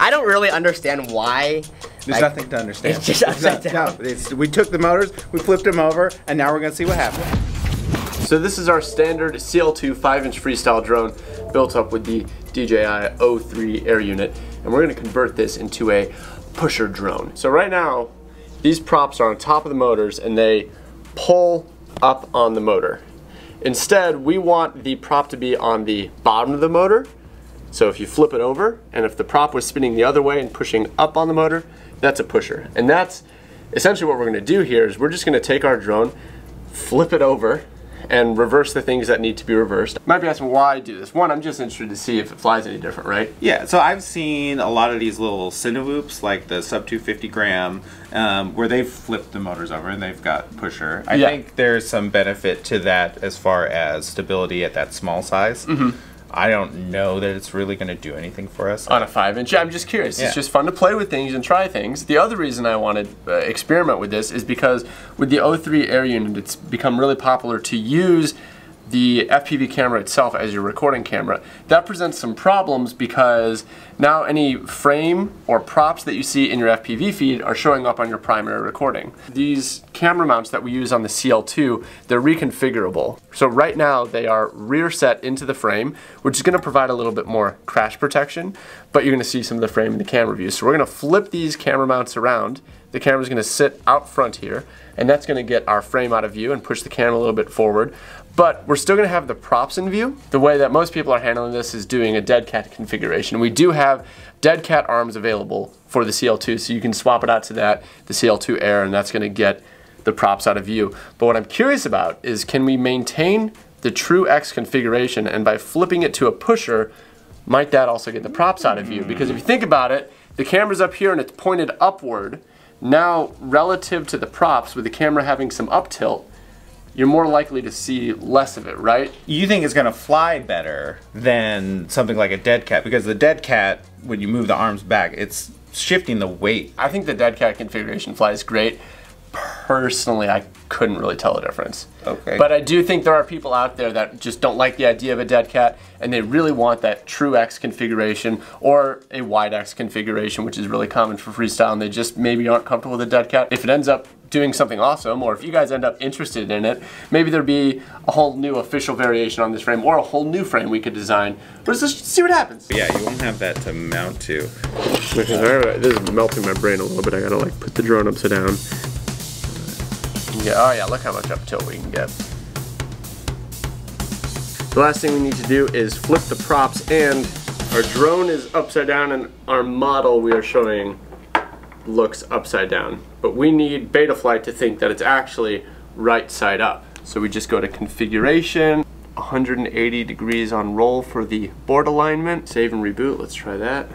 I don't really understand why. There's like, nothing to understand. It's just upside no, down. No, it's, we took the motors, we flipped them over, and now we're gonna see what happens. So this is our standard CL2 5-inch freestyle drone built up with the DJI O3 air unit, and we're gonna convert this into a pusher drone. So right now, these props are on top of the motors and they pull up on the motor. Instead, we want the prop to be on the bottom of the motor. So if you flip it over, and if the prop was spinning the other way and pushing up on the motor, that's a pusher. And that's essentially what we're gonna do here is we're just gonna take our drone, flip it over, and reverse the things that need to be reversed. Might be asking why I do this. One, I'm just interested to see if it flies any different, right? Yeah, so I've seen a lot of these little Cinewhoops, like the sub 250 gram, um, where they've flipped the motors over and they've got pusher. I Yeah. think there's some benefit to that as far as stability at that small size. Mm-hmm. I don't know that it's really going to do anything for us. on a five inch. Yeah, I'm just curious. Yeah. It's just fun to play with things and try things. The other reason I wanted to uh, experiment with this is because with the O3 Air unit, it's become really popular to use the FPV camera itself as your recording camera. That presents some problems because now any frame or props that you see in your FPV feed are showing up on your primary recording. These camera mounts that we use on the CL2, they're reconfigurable. So right now they are rear set into the frame, which is gonna provide a little bit more crash protection, but you're gonna see some of the frame in the camera view. So we're gonna flip these camera mounts around. The camera's gonna sit out front here, and that's gonna get our frame out of view and push the camera a little bit forward. But we're still gonna have the props in view. The way that most people are handling this is doing a dead cat configuration. We do have dead cat arms available for the CL2, so you can swap it out to that, the CL2 Air, and that's gonna get the props out of view. But what I'm curious about is can we maintain the true X configuration and by flipping it to a pusher, might that also get the props out of view? Because if you think about it, the camera's up here and it's pointed upward. Now, relative to the props, with the camera having some up tilt, you're more likely to see less of it, right? you think it's going to fly better than something like a dead cat because the dead cat, when you move the arms back, it's shifting the weight. I think the dead cat configuration flies great. Personally, I couldn't really tell the difference. Okay. But I do think there are people out there that just don't like the idea of a dead cat and they really want that true X configuration or a wide X configuration, which is really common for freestyle, and they just maybe aren't comfortable with a dead cat. If it ends up doing something awesome, or if you guys end up interested in it, maybe there'd be a whole new official variation on this frame or a whole new frame we could design. Let's just see what happens. Yeah, you won't have that to mount to. This is melting my brain a little bit. I gotta like put the drone upside down. Yeah, oh yeah, look how much up tilt we can get. The last thing we need to do is flip the props and our drone is upside down and our model we are showing looks upside down. But we need Betaflight to think that it's actually right side up. So we just go to configuration, 180 degrees on roll for the board alignment. Save and reboot, let's try that.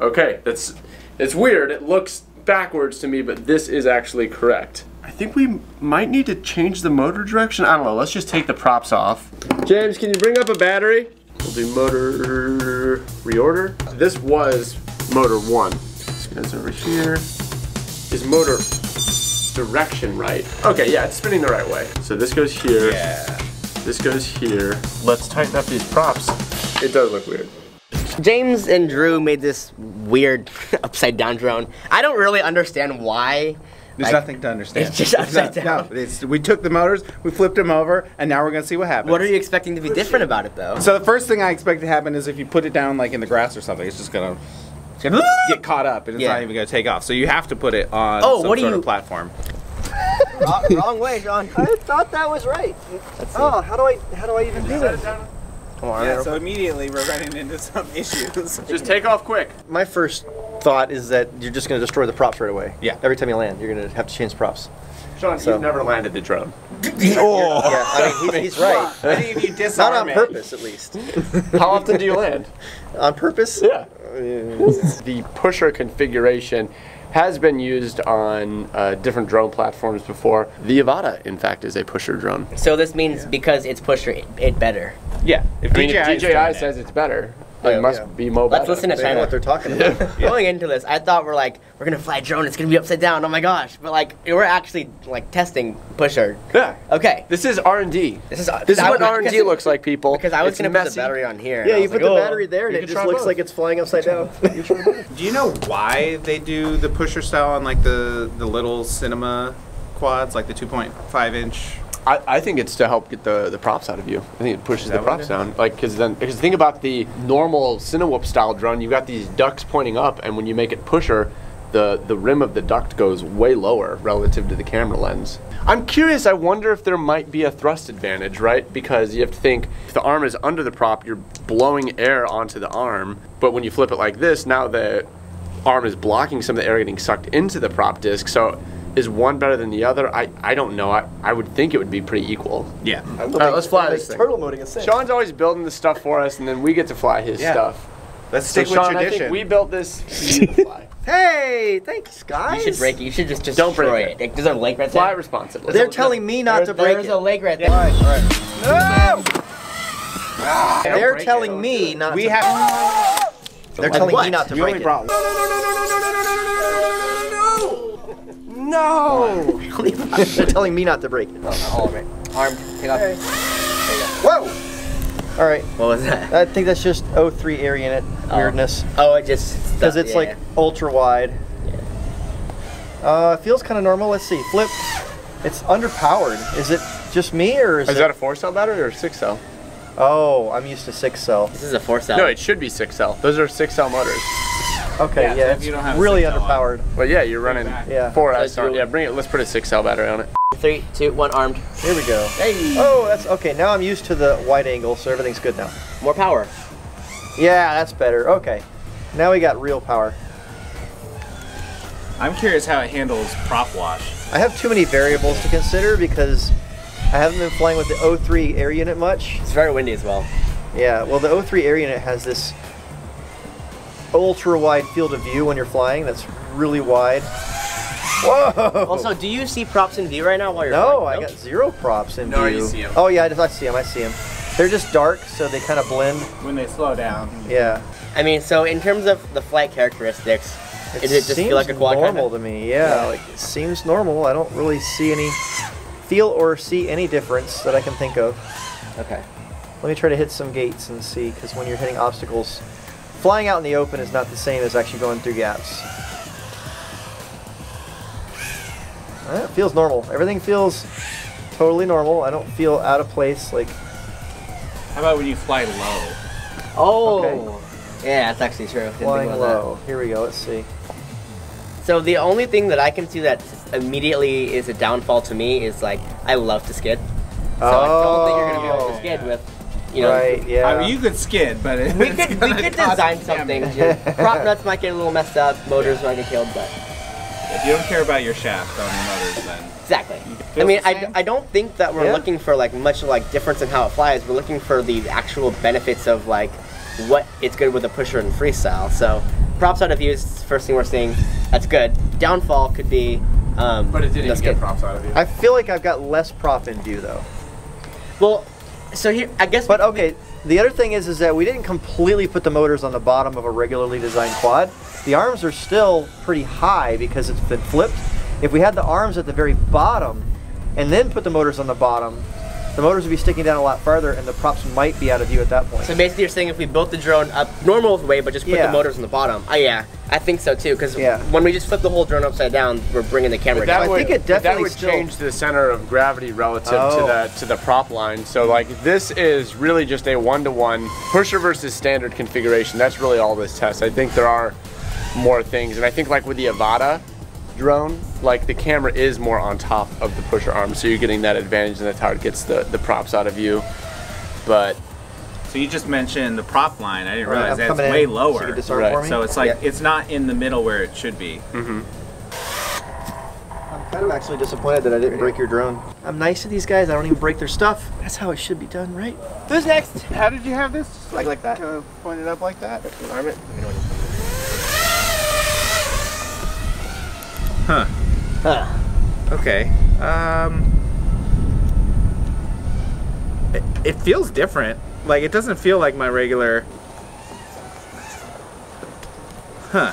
Okay, that's it's weird. It looks backwards to me, but this is actually correct. I think we might need to change the motor direction. I don't know. Let's just take the props off. James, can you bring up a battery? We'll do motor reorder. This was motor one. This goes over here. Is motor direction right? Okay, yeah, it's spinning the right way. So this goes here. Yeah. This goes here. Let's tighten up these props. It does look weird. James and Drew made this weird upside down drone. I don't really understand why. There's Like, nothing to understand. it's just There's upside no- down. No, it's, we took the motors, we flipped them over, and now we're gonna see what happens. What are you expecting to be different about it though? So the first thing I expect to happen is if you put it down like in the grass or something, it's just gonna get caught up and it's Yeah. not even gonna take off. So you have to put it on Oh, some what do sort you- of platform. wrong, wrong way, John. I thought that was right. Oh, how do I how do I even do this? Come on. Yeah, so immediately we're running into some issues. Just take off quick. My first thought is that you're just going to destroy the props right away. Yeah. Every time you land, you're going to have to change props. Shawn, So- you've never landed the drone. Oh. Yeah, I mean, he's, he's right. I think if you Not on it, purpose, at least. How often do you land? on purpose? Yeah. The pusher configuration has been used on uh, different drone platforms before. The Avata, in fact, is a pusher drone. So this means because it's pusher, it, it better. Yeah. If I mean, DJI, if is doing DJI it- says it's better, It yeah, must yeah. be mobile. Let's listen to They know what they're talking about. Going into this, I thought we're like we're gonna fly a drone. It's gonna be upside down. Oh my gosh! But like we're actually like testing pusher. Yeah. Okay. This is R and D. This is This is what R and D looks like, people. Because I was It's gonna put the battery on here. Yeah, you put like, the "Oh." battery there and it just looks both. like it's flying upside down. Do you know why they do the pusher style on like the the little cinema quads, like the 2.5 inch? I, I think it's to help get the, the props out of you. I think it pushes the props down. Like, because then, because think about the normal Cinewhoop style drone, you've got these ducts pointing up, and when you make it pusher, the, the rim of the duct goes way lower relative to the camera lens. I'm curious, I wonder if there might be a thrust advantage, right? Because you have to think if the arm is under the prop, you're blowing air onto the arm, but when you flip it like this, now the arm is blocking some of the air getting sucked into the prop disc. So is one better than the other? I, I don't know. I, I would think it would be pretty equal. Yeah. All right, let's fly Like this thing. Turtle moding is. Shawn's always building the stuff for us, and then we get to fly his Yeah. stuff. Let's So stick with Shawn, I tradition. think we built this. for you to fly. Hey, thanks, guys. You should break it. You should just Don't break it. it. There's a lake right fly responsibly. They're telling me not There's, to break there's it. a lake right there. All right, all right. No! They're telling it. me not to we to. have. They're telling what? me not to You break only it. brought. no. They're telling me not to break it. All of it. Arm. Take off. Whoa! All right. What was that? I think that's just O3 air unit Oh. weirdness Oh, it just because it's yeah, like yeah. ultra wide. Yeah. Uh, feels kind of normal. Let's see. Flip. It's underpowered. Is it just me or is, Is it? that a four cell battery or a six cell? oh, I'm used to six cell. This is a four cell. No, it should be six cell. Those are six cell motors. Okay, Yeah, yeah, so it's you don't have really six on. underpowered. But yeah, you're running Yeah. four Let's on. do- Yeah, bring it. Let's put a six cell battery on it. Three, two, one. Armed. Here we go. Hey. Oh, that's okay. Now I'm used to the wide angle, so everything's good now. More power. Yeah, that's better. Okay. Now we got real power. I'm curious how it handles prop wash. I have too many variables to consider because I haven't been flying with the O3 air unit much. It's very windy as well. Yeah, well, the O3 air unit has this ultra wide field of view when you're flying that's really wide. Whoa! Also, do you see props in view right now while you're no, flying? I got zero props in No, view. you see 'em. Oh yeah, I, just, I see them. I see them. They're just dark, so they kind of blend. When they slow down. Yeah. I mean, so in terms of the flight characteristics, does it just seems feel like a quad normal kinda? to me. Yeah, Yeah. like it seems normal. I don't really see any, feel or see any difference that I can think of. Okay. Let me try to hit some gates and see, because when you're hitting obstacles, flying out in the open is not the same as actually going through gaps. Uh, it feels normal. Everything feels totally normal. I don't feel out of place. Like, How about when you fly low? Oh. Yeah, that's actually true. Didn't think flying about that. low. Here we go. Let's see. So the only thing that I can see that immediately is a downfall to me is like I love to skid. So I don't think you're gonna be able to Oh. skid with, you know. right, yeah. I mean, you could skid, but it, We could we could design something. Prop nuts might get a little messed up. Motors might get killed, but If you don't care about your shaft on your motors, then exactly. I mean, I. I don't think that we're Yeah. looking for like much like difference in how it flies. We're looking for the actual benefits of like what it's good with a pusher and freestyle. So props out of view is the first thing we're seeing. That's good. Downfall could be. Um, But it didn't no even get props out of you. I feel like I've got less prop in view though. Well, so here I guess. But okay, the other thing is is that we didn't completely put the motors on the bottom of a regularly designed quad. The arms are still pretty high because it's been flipped. If we had the arms at the very bottom and then put the motors on the bottom, the motors would be sticking down a lot farther and the props might be out of view at that point. So basically, you're saying if we built the drone up normal way, but just put Yeah. the motors on the bottom. Oh yeah, I think so too. Because Yeah. when we just flip the whole drone upside down, we're bringing the camera But down. that I think it but that definitely would still- change the center of gravity relative Oh. to the to the prop line. So like this is really just a one to one pusher versus standard configuration. That's really all this tests. I think there are more things, and I think like with the Avata drone, like the camera is more on top of the pusher arm, so you're getting that advantage, and that's how it gets the the props out of you. But So you just mentioned the prop line. I didn't Right, realize I'm that's coming way in, so you lower. Right. for me? So it's like Yeah. it's not in the middle where it should be. Mm-hmm. I'm kind of actually disappointed that I didn't break your drone. I'm nice to these guys. I don't even break their stuff. That's how it should be done, right? Who's next? How did you have this? Like like that. Pointed up like that? Huh. Huh. Okay. Um. It, it feels different. Like it doesn't feel like my regular Huh.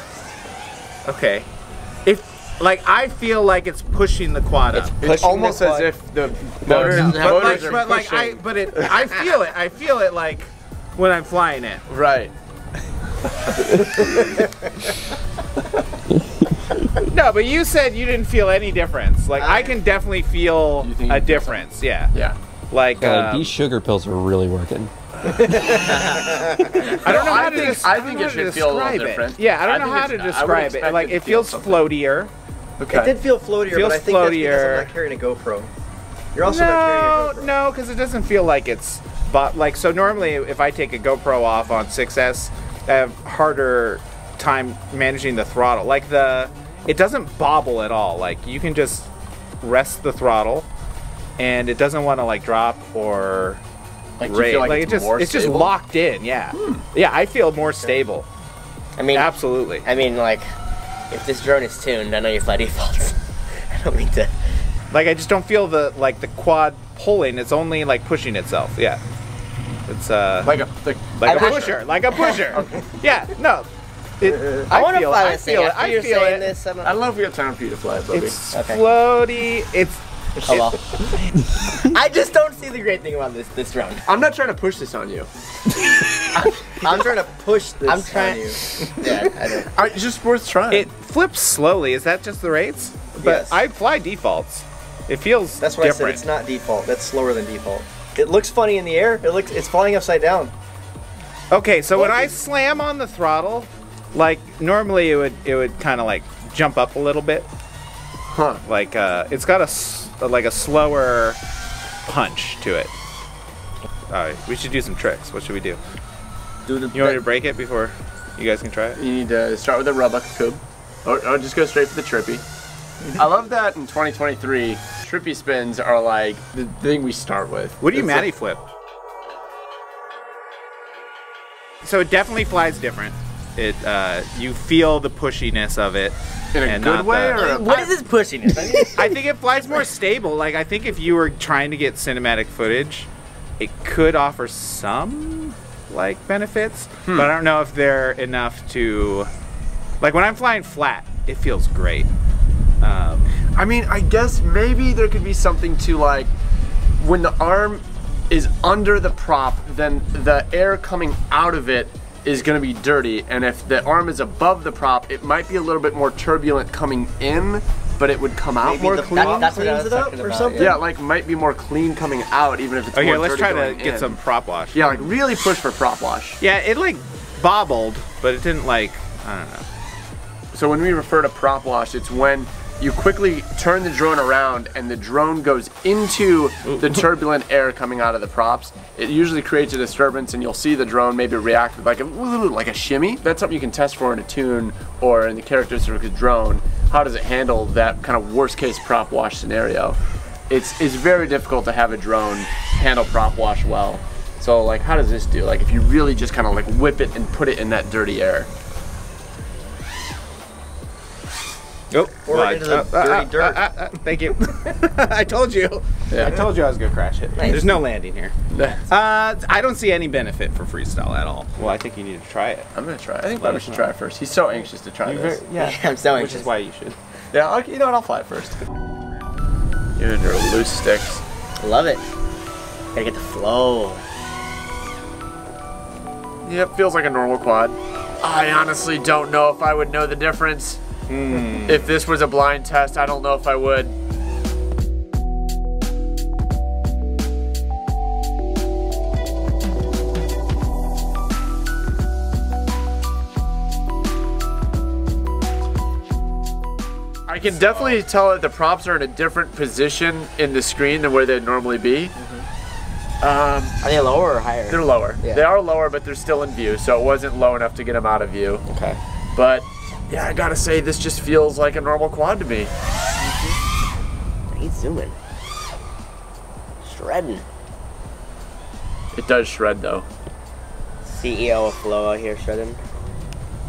Okay. If like I feel like it's pushing the quad It's up. pushing It's almost as if the No, motors, it doesn't have But motors like, are but like I but it I feel it. I feel it like when I'm flying it. right. No, but you said you didn't feel any difference. Like I can definitely feel a difference. Yeah. Yeah. Like Yeah, like um, these sugar pills are really working. I don't know I how to think- des- I think know it should feel a little describe it. Yeah, I don't I know how to it's- I would describe it. Like it it feel feels something. floatier. Okay. It did feel floatier, Feels but I think that's because floatier. I'm not carrying a GoPro. You're also not carrying a No, GoPro. no, because it doesn't feel like it's. But like so, normally if I take a GoPro off on 6S, I have harder time managing the throttle. Like the, it doesn't bobble at all. Like you can just rest the throttle, and it doesn't want to like drop or Like, do you feel like, like it's, it just more it's just locked in. Yeah, yeah. I feel more stable. I mean, Absolutely. I mean, like, if this drone is tuned, I know you fly defaults. I don't mean to. Like I just don't feel the like the quad pulling. It's only like pushing itself. Yeah. It's uh Like a like, like I a wish- pusher, like a pusher. yeah, no. It, I, want to feel it, fly I this thing. feel it. I feel saying it. this, I don't I don't know if we have time for you to fly, Bubby. It's Okay. floaty. It's Oh well. I just don't see the great thing about this this drone. I'm not trying to push this on you. I'm trying to push this I'm trying- on you. Yeah, I don't. It's just worth trying. it flips slowly. Is that just the rates? But Yes. I fly defaults. It feels That's what different. I said. It's not default. That's slower than default. It looks funny in the air. It looks. It's flying upside down. Okay, so when I slam on the throttle, like normally it would it would kind of like jump up a little bit. huh. Like uh, it's got a like a slower punch to it. All right, we should do some tricks. What should we do? Do the. You want me to break it before you guys can try it? You need to start with a rubber cube, or, or just go straight for the trippy. I love that in 2023, trippy spins are like the thing we start with. What do you Matty like- flip? So it definitely flies different. It uh, you feel the pushiness of it. in a and good way, the- or a, What is this pushing? It? I I think it flies more stable. Like I think if you were trying to get cinematic footage, it could offer some like benefits, but I don't know if they're enough to. Like when I'm flying flat, it feels great. Um, I mean, I guess maybe there could be something to like when the arm is under the prop, then the air coming out of it is going to be dirty, and if the arm is above the prop, it might be a little bit more turbulent coming in, but it would come out Maybe more the clean. prop That's what I cleans was it up talking or about, something. yeah, like might be more clean coming out, even if it's oh here, more let's dirty try to going get in. some prop wash. Yeah, like really push for prop wash. Yeah, it like bobbled, but it didn't like I don't know. So when we refer to prop wash, it's when you quickly turn the drone around and the drone goes into the turbulent air coming out of the props. It usually creates a disturbance and you'll see the drone maybe react with like a like a shimmy. That's something you can test for in a tune or in the characteristics of the drone. How does it handle that kind of worst case prop wash scenario? It's it's very difficult to have a drone handle prop wash well. So like how does this do? Like if you really just kind of like whip it and put it in that dirty air. Oh, Or into the uh, uh, dirty uh, dirt. thank you. I told you. Yeah. I told you I was gonna crash it. Nice. There's no landing here. Uh, I don't see any benefit for freestyle at all. Well, I think you need to try it. I'm gonna try. I think Let Bubby should try it first. He's so anxious to try this. yeah, I'm so anxious. which is why you should. Yeah, I'll, you know what? I'll fly it first. You and your loose sticks. Love it. Gotta get the flow. Yep, feels like a normal quad. I honestly don't know if I would know the difference. If this was a blind test, I don't know if I would. I can definitely tell that the props are in a different position in the screen than where they'd normally be. Um, Are they lower or higher? they're lower. Yeah. They are lower, but they're still in view, so it wasn't low enough to get them out of view. Okay. But yeah, I gotta say, this just feels like a normal quad to me. He's zooming. Shredding. It does shred though. CEO of Flow out here shredding.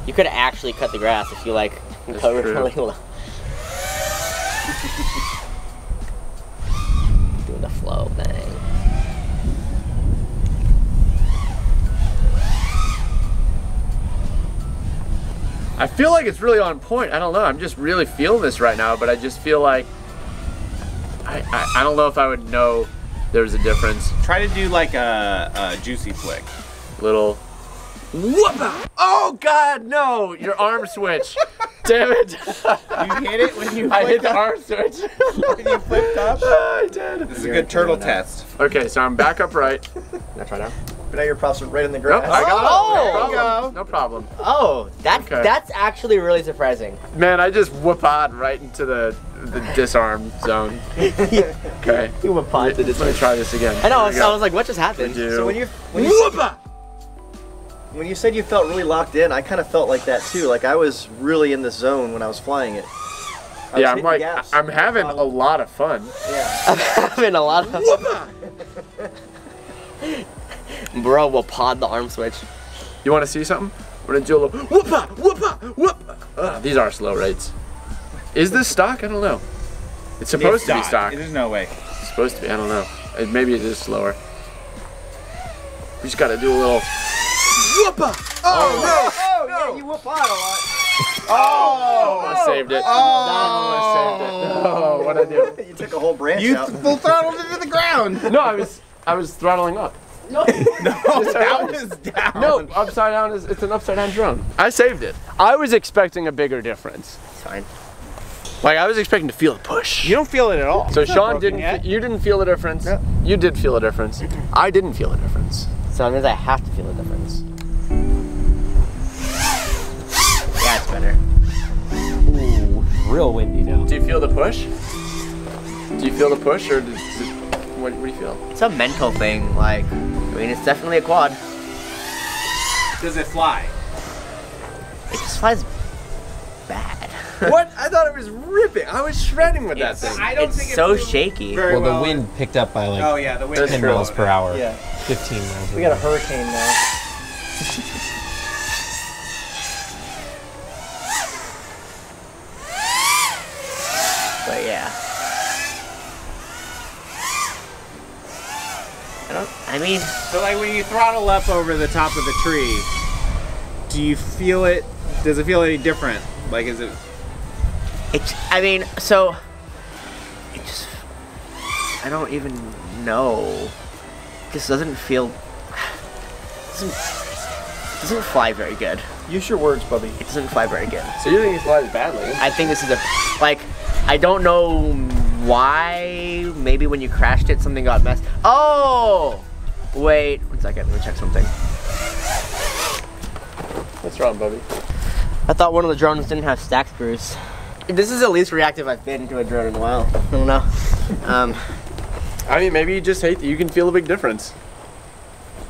You could actually cut the grass if you like That's go true. really low. Doing the flow thing. I feel like it's really on point. I don't know. I'm just really feeling this right now, but I just feel like I, I, I don't know if I would know there's a difference. Try to do like a, a juicy flick. Little whoop! Oh God, no! Your arm switch. Damn it! You hit it when you I hit the up. arm switch. When you flipped up. I did. This is a good turtle test. Okay, so I'm back upright. Can I try now? But now your props are right in the Nope. I got Oh, it. No problem. No problem. Oh, that's Okay. that's actually really surprising. Man, I just whoop on right into the the disarm zone. Okay. You were Let me try this again. I know. I Here was. I was like, what just happened? So when you when you, Whoop-a! when you said you felt really locked in, I kind of felt like that too. Like I was really in the zone when I was flying it. I was Yeah, I'm like, gaps. I'm having a lot of fun. Yeah. I'm having a lot of. Bro we'll pod the arm switch. You want to see something? We're gonna do a little whoop-a, whoop-a, whoop. Uh, these are slow rates. Is this stock? I don't know. It's supposed to be stock. There's no way. It's supposed to be. I don't know. Uh, Maybe it is slower. We just gotta do a little whoop-a. Oh, yeah, you whoop out a lot. Oh, I saved it. Oh, I saved it. Oh, what I do? You took a whole branch You out. full throttled it to the ground. No, I was I was throttling up. No, no, that was down. No, upside down is it's an upside down drone. I saved it. I was expecting a bigger difference. It's fine. Like I was expecting to feel a push. You don't feel it at all. So It's Shawn didn't. Yet. You didn't feel the difference. You did feel a difference. I didn't feel a difference. So that means I have to feel a difference. Yeah, it's better. Ooh, real windy now. Do you feel the push? Do you feel the push, or does it, what, what do you feel? It's a mental thing. Like, I mean, it's definitely a quad. Does it fly? It just flies bad. what? I thought it was ripping. I was shredding with that thing. I don't it's think it so flew shaky. Very Well, the well. wind picked up by like Oh yeah, the wind. 10 miles per hour. Yeah. 15 miles. We got a hurricane now. But yeah. I mean, So like when you throttle up over the top of the tree, do you feel it? Does it feel any different? Like is it? it's. I mean, so. It just. I don't even know. It just doesn't feel. Doesn't. Doesn't fly very good. Use your words, Bubby. It doesn't fly very good. So you think it flies badly? I think this is a like I don't know why. Maybe when you crashed it, something got messed. Oh, wait, one second. Let me check something. What's wrong, Bubby? I thought one of the drones didn't have stack screws. This is the least reactive I've been to a drone in a while. I don't know. Um, I mean, maybe you just hate that you can feel a big difference.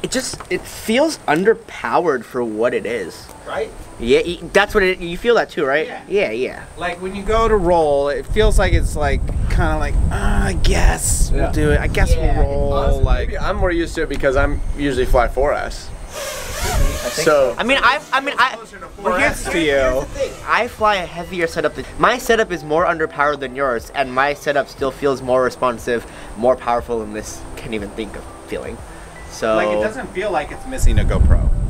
it just it feels underpowered for what it is. Right. Yeah, that's what it. You feel that too, right? Yeah. Yeah, yeah. Like when you go to roll, it feels like it's like kind of like uh, I guess Yeah. we'll do it. I guess Yeah, we'll roll. like Maybe I'm more used to it because I'm usually fly 4S. So I mean, I, I mean, I. Well, here's to you. I fly a heavier setup. Than, my setup is more underpowered than yours, and my setup still feels more responsive, more powerful than this can even think of feeling. So Like it doesn't feel like it's missing a GoPro, Yeah. Like,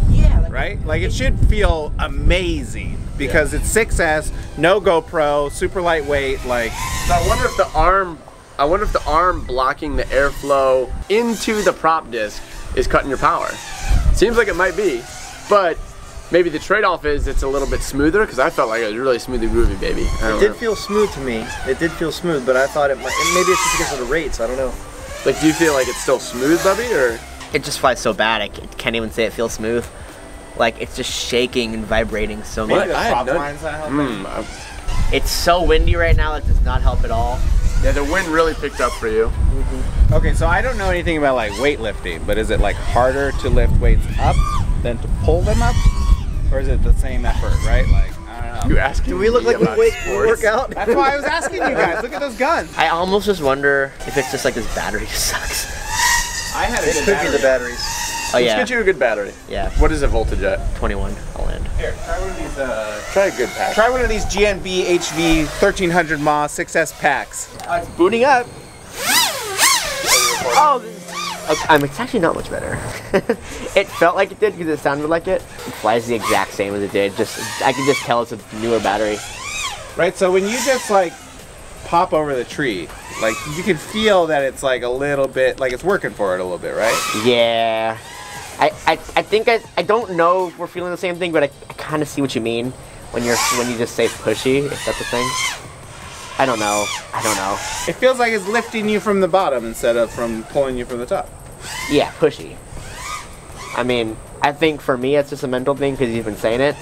right? Like it should feel amazing because it's 6S, no GoPro, super lightweight. Like So I wonder if the arm, I wonder if the arm blocking the airflow into the prop disc is cutting your power. Seems like it might be, but maybe the trade-off is it's a little bit smoother because I felt like it was really smooth and groovy, baby. I It don't did know. feel smooth to me. It did feel smooth, but I thought it might. and Maybe it's just because of the rates. I don't know. Like, do you feel like it's still smooth, Bubby, or? it just flies so bad. I c- can't even say it feels smooth. Like it's just shaking and vibrating so What? much. I prop no- line's not helping. Hmm. I- It's so windy right now. That does not help at all. Yeah, the wind really picked up for you. Okay, so I don't know anything about like weightlifting, but is it like harder to lift weights up than to pull them up, or is it the same effort? Right? Like I don't know. You asking Do we look me like we about wait sports? work out? That's why I was asking you guys. Look at those guns. I almost just wonder if it's just like this battery sucks. I had a It good could be the batteries. Oh Let's get you a good battery. yeah. What is the voltage at? 21. I'll land. Here, try one of these. Uh, Try a good pack. try one of these GNB HV 1300 mAh 6S packs. It's booting up. Oh, Okay, um, it's actually not much better. it felt like it did because it sounded like it. It flies the exact same as it did. Just I can just tell it's a newer battery. Right. So when you just like pop over the tree, like you can feel that it's like a little bit like it's working for it a little bit, right? Yeah. I, I, I think I, I don't know if we're feeling the same thing, but I, I kind of see what you mean when you're when you just say pushy, if that's a thing. I don't know. I don't know. It feels like it's lifting you from the bottom instead of from pulling you from the top. Yeah, pushy. I mean, I think for me it's just a mental thing because you've been saying it.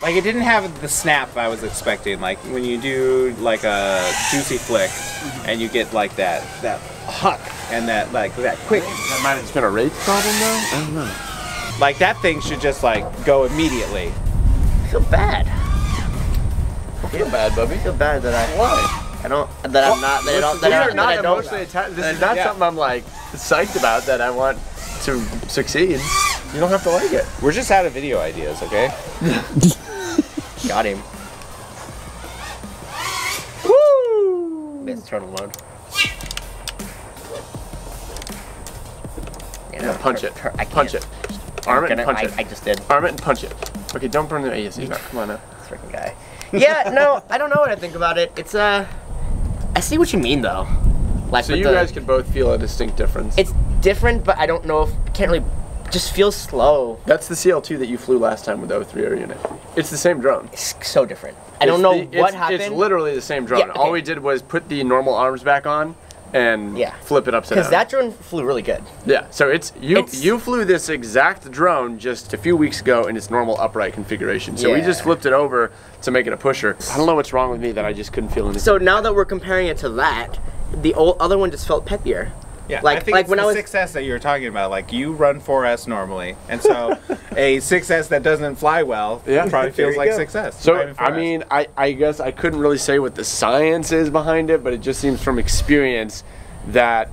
Like it didn't have the snap I was expecting. Like when you do like a juicy flick, mm-hmm. and you get like that that huck and that like that quick. That might have just been a rage problem though. I don't know. Like that thing should just like go immediately. I feel bad. I feel bad, Bubby. I feel bad that I Why? I don't that I'm not that I don't that we I, are that not I don't. emotionally attached. This is uh, not Yeah. something I'm like psyched about that I want to succeed. You don't have to like it. We're just out of video ideas, okay? Got him. Woo! It's turtle mode. Yeah, punch it. I can't. Punch it. Arm it and punch I, it. I just did. Arm it and punch it. Okay, don't burn the ESC. now. Come on now. Freaking guy. Yeah, no, I don't know what I think about it. It's uh, I see what you mean though. Like So you the- guys can both feel a distinct difference. It's different, but I don't know if can't really. Just feels slow. That's the CL2 that you flew last time with the O3 air unit. It's the same drone. It's so different. I don't know the- what it's, happened. It's literally the same drone. Yeah, okay. All we did was put the normal arms back on and Yeah. flip it upside down. because that drone flew really good. Yeah, so it's you It's- you flew this exact drone just a few weeks ago in its normal upright configuration. So we just flipped it over to make it a pusher. I don't know what's wrong with me that I just couldn't feel anything. So now that we're comparing it to that, the old other one just felt peppier. Yeah, Like- I think like it's when the I was- 6S that you were talking about. Like you run 4S normally, and so a 6S that doesn't fly well Yeah. probably feels like go. 6S. So I mean, I, I guess I couldn't really say what the science is behind it, but it just seems from experience that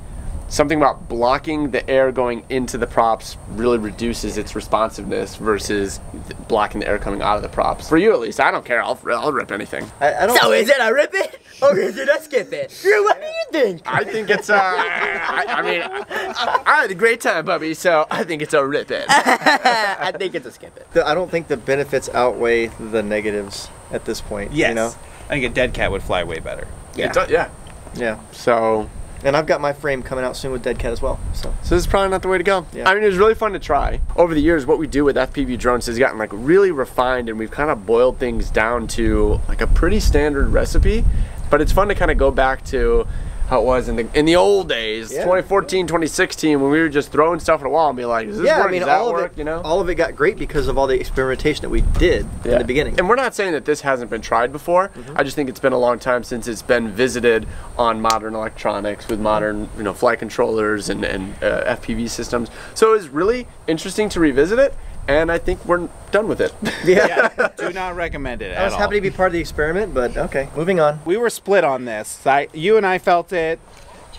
something about blocking the air going into the props really reduces its responsiveness versus th- blocking the air coming out of the props. For you at least, I don't care. I'll, I'll rip anything. I, I don't. So is it a rip it or is it a skip it? Drew, what do you think? I think it's uh, I, I mean, I, I had a great time, Bubby. So I think it's a rip it. I think it's a skip it. the- I don't think the benefits outweigh the negatives at this point. yes, You know. I think a dead cat would fly way better. It does- yeah. Yeah. So And I've got my frame coming out soon with Dead Cat as well. So. So this is probably not the way to go. Yeah. I mean, it was really fun to try. Over the years, what we do with FPV drones has gotten like really refined, and we've kind of boiled things down to like a pretty standard recipe. But it's fun to kind of go back to how it was in the in the old days, Yeah. 2014, 2016, when we were just throwing stuff at a wall and be like, "Does this yeah, work? I mean, Does that all of work?" it, You know. all of it got great because of all the experimentation that we did in the beginning. And we're not saying that this hasn't been tried before. Mm-hmm. I just think it's been a long time since it's been visited on modern electronics with modern, you know, flight controllers and, and uh, FPV systems. So it was really interesting to revisit it, and I think we're done with it. Yeah, do not recommend it I at was all. happy to be part of the experiment, but okay, moving on. we were split on this. I, you and I felt it.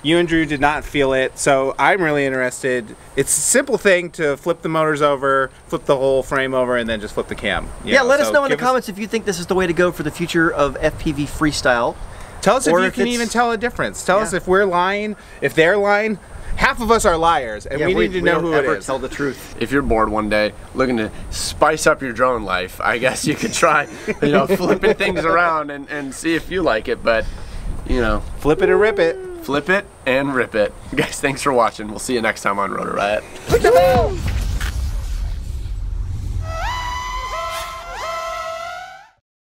You and Drew did not feel it. So I'm really interested. It's a simple thing to flip the motors over, flip the whole frame over, and then just flip the cam. you Yeah, let us know in the comments if you think this is the way to go for the future of FPV freestyle. Tell us if you if can even tell a difference. Tell us if we're lying, if they're lying. Half of us are liars, and Yeah, we need to know don't who it ever is. Tell the truth. if you're bored one day looking to spice up your drone life, I guess you could try, you know, flipping things around and, and see if you like it. But, you know, Flip it and rip it. flip it and rip it. Guys, thanks for watching. We'll see you next time on Rotor Riot. Click the bell!